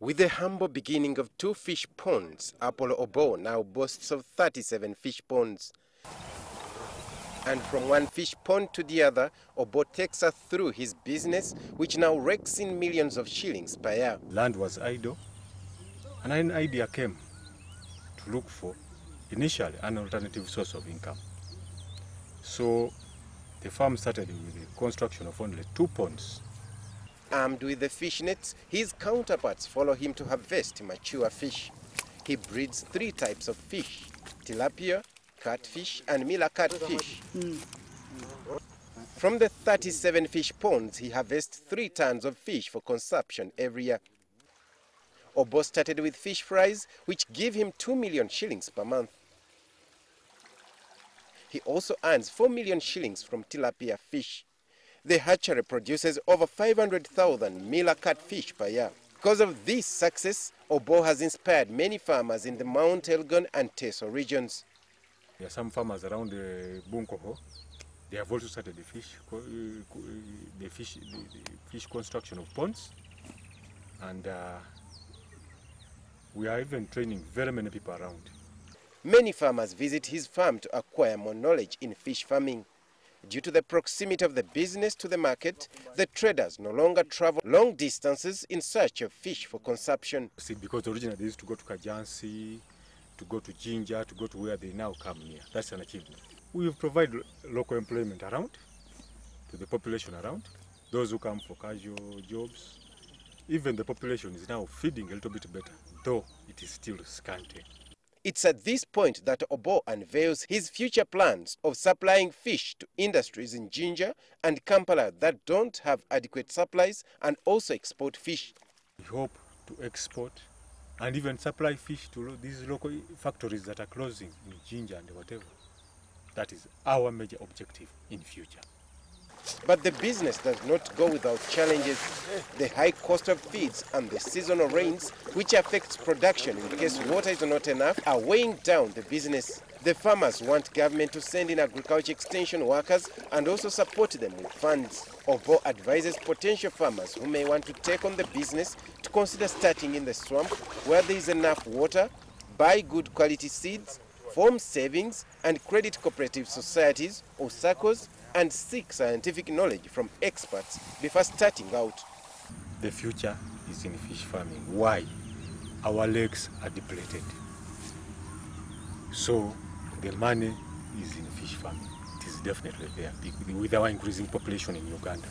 With the humble beginning of two fish ponds, Apollo Obo now boasts of 37 fish ponds. And from one fish pond to the other, Obo takes us through his business, which now rakes in millions of shillings per year. Land was idle, and an idea came to look for initially an alternative source of income. So the farm started with the construction of only two ponds. Armed with the fish nets, his counterparts follow him to harvest mature fish. He breeds three types of fish, tilapia, catfish and miller catfish. From the 37 fish ponds, he harvests three tons of fish for consumption every year. Obo started with fish fries, which give him 2 million shillings per month. He also earns 4 million shillings from tilapia fish. The hatchery produces over 500,000 miller catfish per year. Because of this success, Obo has inspired many farmers in the Mount Elgon and Teso regions. There are some farmers around the Bunkoho. They have also started the fish, uh, uh, the fish, the fish construction of ponds, and uh, we are even training very many people around. Many farmers visit his farm to acquire more knowledge in fish farming. Due to the proximity of the business to the market, the traders no longer travel long distances in search of fish for consumption. See, because originally they used to go to Kajansi, to go to Jinja, to go to where they now come here. That's an achievement. We have provided local employment around to the population around, those who come for casual jobs. Even the population is now feeding a little bit better, though it is still scanty. It's at this point that Obo unveils his future plans of supplying fish to industries in Jinja and Kampala that don't have adequate supplies and also export fish. We hope to export and even supply fish to these local factories that are closing in Jinja and whatever. That is our major objective in future. But the business does not go without challenges. The high cost of feeds and the seasonal rains, which affects production in case water is not enough, are weighing down the business. The farmers want government to send in agriculture extension workers and also support them with funds. Obo advises potential farmers who may want to take on the business to consider starting in the swamp where there is enough water, buy good quality seeds, form savings and credit cooperative societies or circles, and seek scientific knowledge from experts before starting out. The future is in fish farming. Why? Our lakes are depleted. So the money is in fish farming. It is definitely there with our increasing population in Uganda.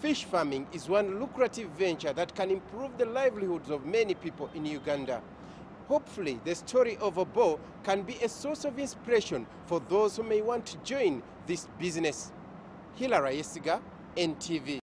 Fish farming is one lucrative venture that can improve the livelihoods of many people in Uganda. Hopefully, the story of a Obo can be a source of inspiration for those who may want to join this business. Hilary Yesiga, NTV.